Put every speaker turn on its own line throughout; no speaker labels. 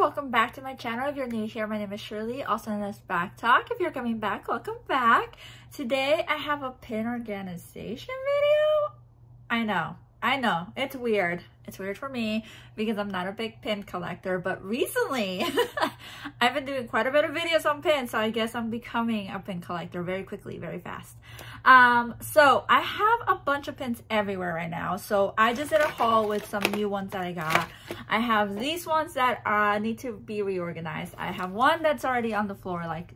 welcome back to my channel. If you're new here, my name is Shirley, also known as Back Talk. If you're coming back, welcome back. Today I have a pin organization video. I know, I know, it's weird. It's weird for me because I'm not a big pin collector, but recently I've been doing quite a bit of videos on pins, so I guess I'm becoming a pin collector very quickly, very fast. Um, so I have a bunch of pins everywhere right now. So I just did a haul with some new ones that I got. I have these ones that uh, need to be reorganized. I have one that's already on the floor, like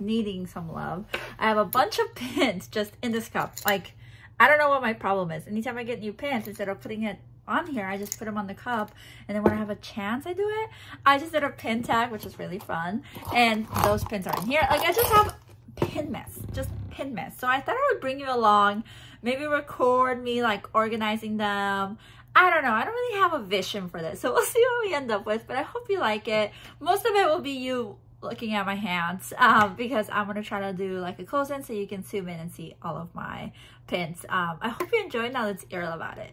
needing some love. I have a bunch of pins just in this cup. Like, I don't know what my problem is. Anytime I get new pins, instead of putting it on here, I just put them on the cup. And then when I have a chance, I do it. I just did a pin tag, which is really fun. And those pins are in here. Like, I just have pin mess, just pin mess. So I thought I would bring you along, maybe record me like organizing them. I don't know. I don't really have a vision for this. So we'll see what we end up with, but I hope you like it. Most of it will be you looking at my hands um, because I'm going to try to do like a close in so you can zoom in and see all of my pins. Um, I hope you enjoyed. Now let's hear about it.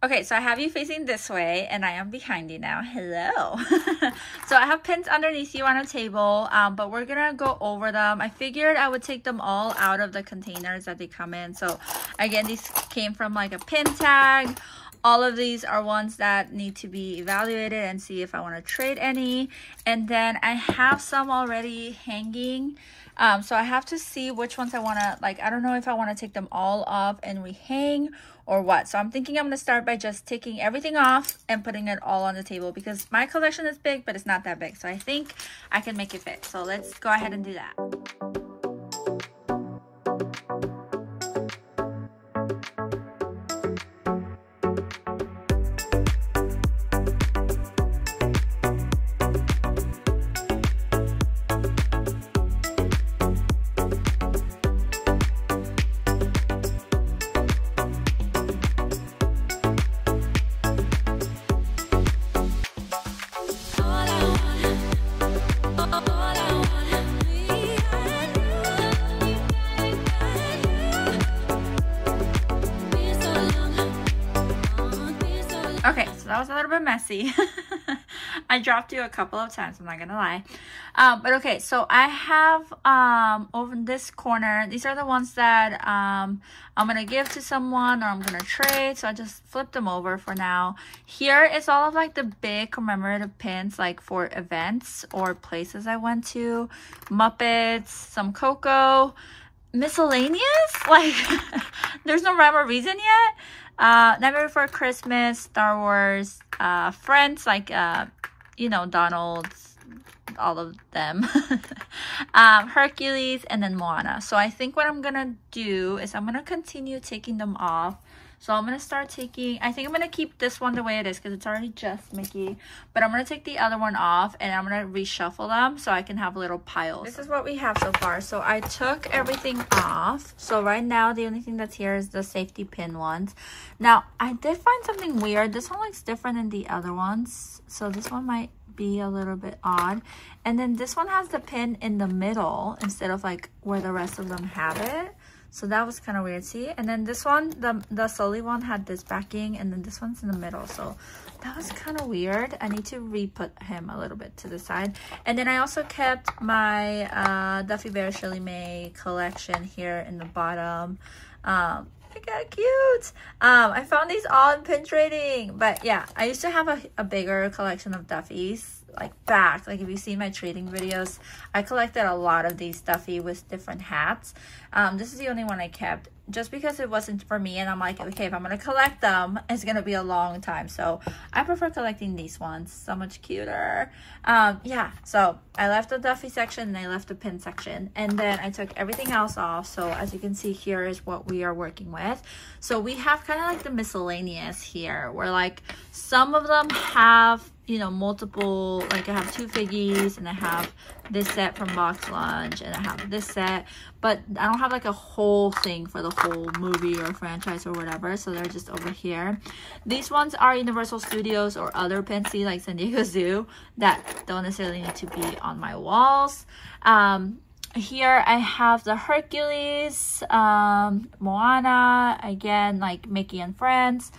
Okay, so I have you facing this way and I am behind you now. Hello. so I have pins underneath you on a table, um, but we're going to go over them. I figured I would take them all out of the containers that they come in. So again, these came from like a pin tag. All of these are ones that need to be evaluated and see if I want to trade any. And then I have some already hanging. Um, so I have to see which ones I want to, like, I don't know if I want to take them all off and rehang or what. So I'm thinking I'm going to start by just taking everything off and putting it all on the table because my collection is big, but it's not that big. So I think I can make it fit. So let's go ahead and do that. that messy. I dropped you a couple of times, I'm not gonna lie. Um, but okay, so I have um, over this corner, these are the ones that um, I'm gonna give to someone or I'm gonna trade. So I just flipped them over for now. Here is all of like the big commemorative pins like for events or places I went to. Muppets, some cocoa, miscellaneous. Like there's no rhyme or reason yet. Uh, Nightmare Before Christmas, Star Wars, uh, Friends, like, uh, you know, Donald's, all of them. um, Hercules, and then Moana. So I think what I'm gonna do is I'm gonna continue taking them off so I'm going to start taking, I think I'm going to keep this one the way it is because it's already just Mickey. But I'm going to take the other one off and I'm going to reshuffle them so I can have little piles. This is what we have so far. So I took everything off. So right now the only thing that's here is the safety pin ones. Now I did find something weird. This one looks different than the other ones. So this one might be a little bit odd. And then this one has the pin in the middle instead of like where the rest of them have it. So that was kind of weird, see? And then this one, the, the Sully one had this backing and then this one's in the middle. So that was kind of weird. I need to re-put him a little bit to the side. And then I also kept my uh, Duffy Bear ShellieMay collection here in the bottom. Um, got cute. Um, I found these all in pin trading. But yeah, I used to have a, a bigger collection of Duffys like back like if you see my trading videos i collected a lot of these stuffy with different hats um this is the only one i kept just because it wasn't for me and i'm like okay if i'm gonna collect them it's gonna be a long time. So i prefer collecting these ones. So much cuter. Um yeah so i left the duffy section and i left the pin section and then i took everything else off. So as you can see here is what we are working with. So we have kind of like the miscellaneous here where like some of them have you know, multiple, like I have two figgies and I have this set from Box Lunch and I have this set, but I don't have like a whole thing for the whole movie or franchise or whatever, so they're just over here. These ones are Universal Studios or other Pensy like San Diego Zoo that don't necessarily need to be on my walls. Um, here I have the Hercules, um, Moana, again, like Mickey and Friends.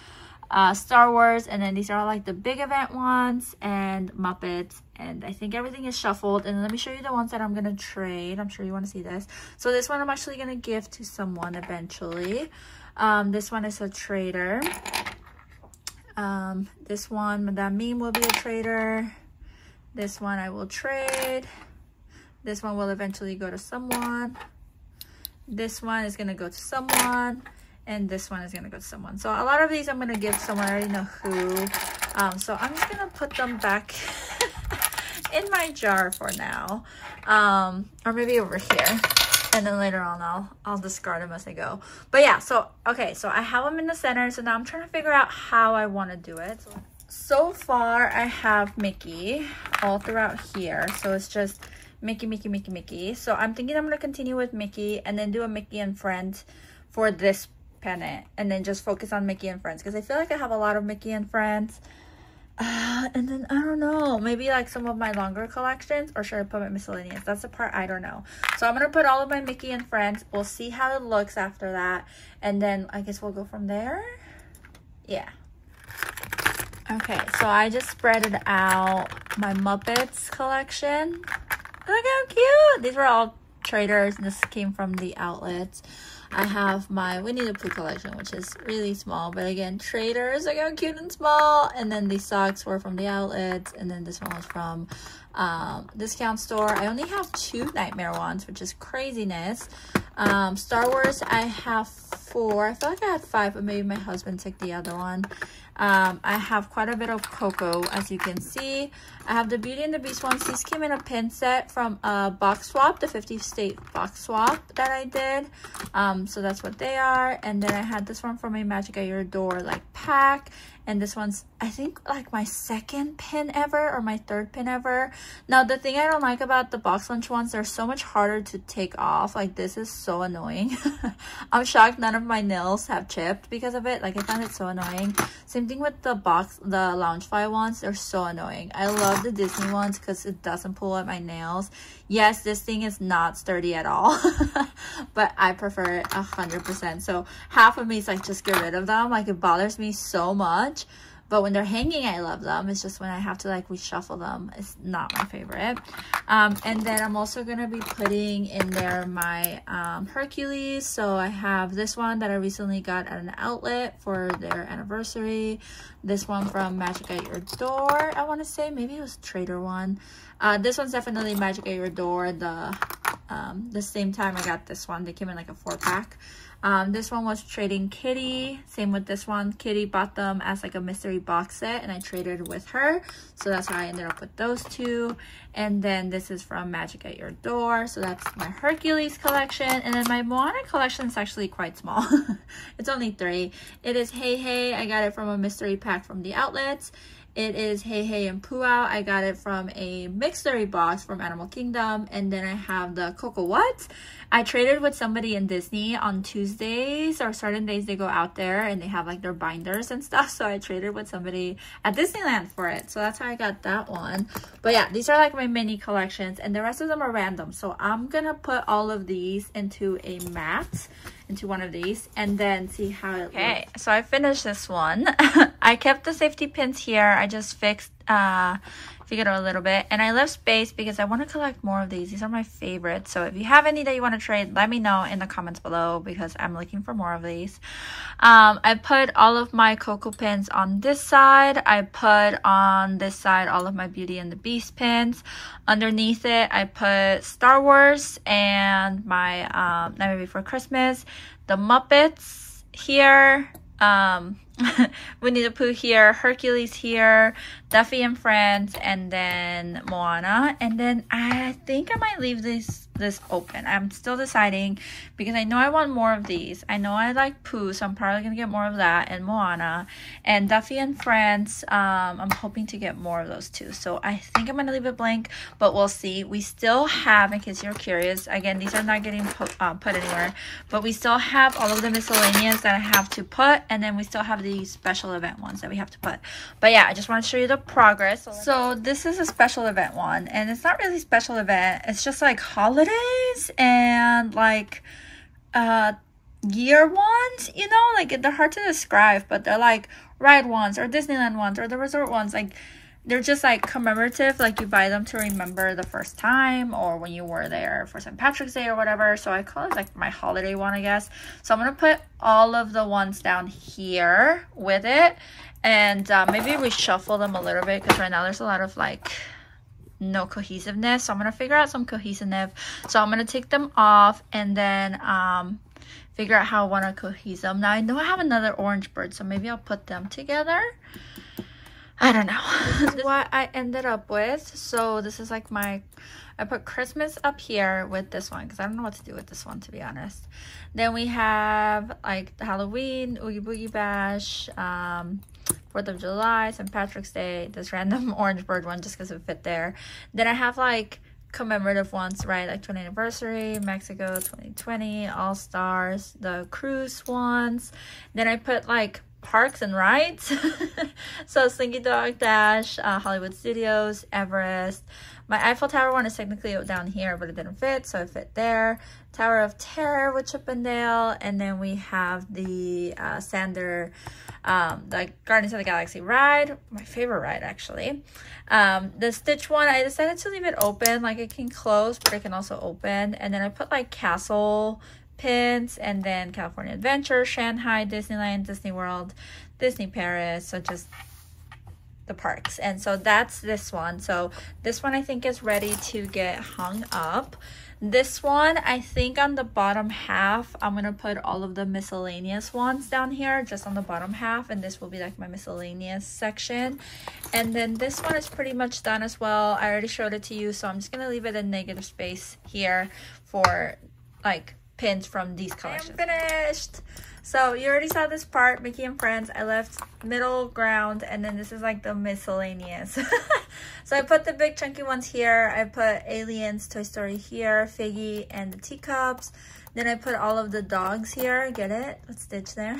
Uh, Star Wars, and then these are like the big event ones, and Muppets, and I think everything is shuffled. And let me show you the ones that I'm gonna trade. I'm sure you want to see this. So this one I'm actually gonna give to someone eventually. Um, this one is a trader. Um, this one, Madame Mim will be a trader. This one I will trade. This one will eventually go to someone. This one is gonna go to someone and this one is gonna go to someone. So a lot of these i'm gonna give someone i already know who. Um, so i'm just gonna put them back in my jar for now. Um, or maybe over here. And then later on i'll i'll discard them as i go. But yeah so okay so i have them in the center. So now i'm trying to figure out how i want to do it. So, far i have mickey all throughout here. So it's just mickey mickey mickey mickey. So i'm thinking i'm to continue with mickey and then do a mickey and friends for this pennant and then just focus on Mickey and Friends because I feel like I have a lot of Mickey and Friends. Uh, and then I don't know, maybe like some of my longer collections or should I put my miscellaneous? That's the part I don't know. So I'm going to put all of my Mickey and Friends. We'll see how it looks after that. And then I guess we'll go from there. Yeah. Okay, so I just spreaded out my Muppets collection. Look how cute! These were all traders. And this came from the outlets. I have my Winnie the Pooh collection, which is really small. But again, traders, I got cute and small. And then these socks were from the outlets. And then this one was from um, discount store. I only have two Nightmare ones, which is craziness. Um, Star Wars, I have four. I feel like I had five, but maybe my husband took the other one. Um, I have quite a bit of Coco, as you can see. I have the Beauty and the Beast ones. These came in a pin set from a box swap, the 50 state box swap that I did. Um, so that's what they are. And then I had this one from a Magic at Your Door like pack and this one's I think like my second pin ever or my third pin ever. Now the thing I don't like about the box lunch ones, they're so much harder to take off. Like this is so annoying. I'm shocked none of my nails have chipped because of it. Like I found it so annoying. Same thing with the box, the Loungefly ones. They're so annoying. I love the Disney ones because it doesn't pull at my nails. Yes, this thing is not sturdy at all, but I prefer it a hundred percent. So half of me is like, just get rid of them. Like it bothers me so much. But when they're hanging, I love them. It's just when I have to like reshuffle them, it's not my favorite. Um, and then I'm also going to be putting in there my um, Hercules. So I have this one that I recently got at an outlet for their anniversary. This one from Magic at Your Door, I want to say. Maybe it was Trader one. Uh, this one's definitely Magic at Your Door. The, um, the same time I got this one. They came in like a four pack. Um, this one was trading Kitty. Same with this one. Kitty bought them as like a mystery box set and I traded with her. So that's how I ended up with those two. And then this is from Magic at Your Door. So that's my Hercules collection. And then my Moana collection is actually quite small. it's only three. It is HeiHei. I got it from a mystery pack from the outlets. It is HeiHei and Out. I got it from a mystery box from Animal Kingdom. And then I have the Coco What. I traded with somebody in Disney on Tuesdays or certain days they go out there and they have like their binders and stuff. So I traded with somebody at Disneyland for it. So that's how I got that one. But yeah, these are like my mini collections and the rest of them are random. So I'm going to put all of these into a mat into one of these and then see how it looks. okay, looks. so I finished this one. I kept the safety pins here. I just fixed uh, Figaro a little bit. And I left space because I want to collect more of these. These are my favorites. So if you have any that you want to trade, let me know in the comments below because I'm looking for more of these. Um, I put all of my Coco pins on this side. I put on this side all of my Beauty and the Beast pins. Underneath it, I put Star Wars and my um, Nightmare Before Christmas, the Muppets here, um, Winnie the Pooh here, Hercules here, Duffy and Friends, and then Moana. And then I think I might leave this this open. I'm still deciding because I know I want more of these. I know I like Pooh, so I'm probably going to get more of that and Moana. And Duffy and Friends, um, I'm hoping to get more of those too. So I think I'm going to leave it blank, but we'll see. We still have, in case you're curious, again, these are not getting put, uh, put anywhere, but we still have all of the miscellaneous that I have to put, and then we still have the special event ones that we have to put. But yeah, I just want to show you the progress. So this is a special event one, and it's not really special event. It's just like holidays and like uh year ones, you know, like they're hard to describe, but they're like ride ones or Disneyland ones or the resort ones. Like they're just like commemorative, like you buy them to remember the first time or when you were there for St. Patrick's Day or whatever. So I call it like my holiday one, I guess. So I'm gonna put all of the ones down here with it and uh, maybe we shuffle them a little bit because right now there's a lot of like no cohesiveness. So I'm gonna figure out some cohesiveness. So I'm gonna take them off and then um, figure out how I want to cohese them. Now I know I have another orange bird, so maybe I'll put them together. I don't know. this is what I ended up with. So this is like my, I put Christmas up here with this one because I don't know what to do with this one to be honest. Then we have like Halloween, Oogie Boogie Bash, um, 4th of July, St. Patrick's Day, this random orange bird one just because it fit there. Then I have like commemorative ones, right? Like 20th anniversary, Mexico 2020, All Stars, the cruise ones. Then I put like parks and rides. so Slinky Dog Dash, uh, Hollywood Studios, Everest. My Eiffel Tower one is technically down here, but it didn't fit, so it fit there. Tower of Terror with Chip 'n Dale, and then we have the uh, Sander, um, the Guardians of the Galaxy ride, my favorite ride actually. Um, the Stitch one, I decided to leave it open, like it can close, but it can also open. And then I put like castle pins and then California Adventure, Shanghai, Disneyland, Disney World, Disney Paris. So just the parks. And so that's this one. So this one I think is ready to get hung up. This one, I think on the bottom half, I'm going to put all of the miscellaneous ones down here, just on the bottom half. And this will be like my miscellaneous section. And then this one is pretty much done as well. I already showed it to you, so I'm just going to leave it in negative space here for like pins from these collections. I am finished! So you already saw this part, Mickey and Friends. I left middle ground and then this is like the miscellaneous. so I put the big chunky ones here. I put Aliens, Toy Story here, Figgy, and the teacups. Then I put all of the dogs here. Get it? Let's Stitch there.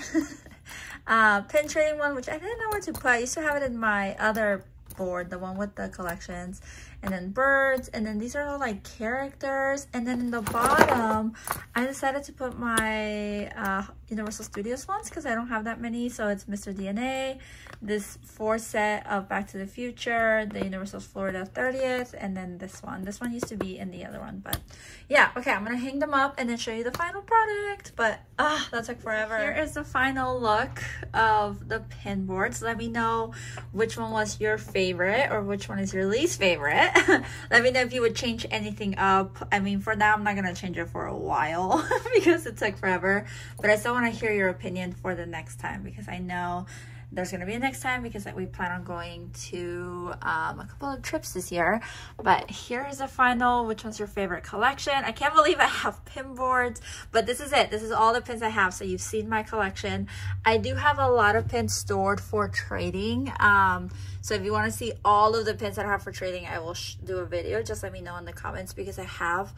uh, pin trading one, which I didn't know where to put. I used to have it in my other board, the one with the collections and then birds and then these are all like characters. And then in the bottom i decided to put my uh, universal studios ones because i don't have that many. So it's mr dna this four set of back to the future the universal florida 30th and then this one. This one used to be in the other one but yeah okay i'm gonna hang them up and then show you the final product. But ah that took forever. Here is the final look of the pin boards. Let me know which one was your favorite or which one is your least favorite let me know if you would change anything up i mean for now i'm not gonna change it for a while because it took forever but i still want to hear your opinion for the next time because i know there's going to be a next time because we plan on going to um, a couple of trips this year. But here is the final. Which one's your favorite collection? I can't believe I have pin boards, but this is it. This is all the pins I have. So you've seen my collection. I do have a lot of pins stored for trading. Um, so if you want to see all of the pins that I have for trading, I will do a video. Just let me know in the comments because I have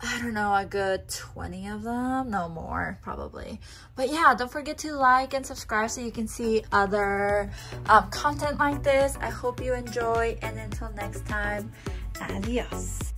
I don't know, a good 20 of them, no more probably. But yeah, don't forget to like and subscribe so you can see other um, content like this. I hope you enjoy and until next time, adios.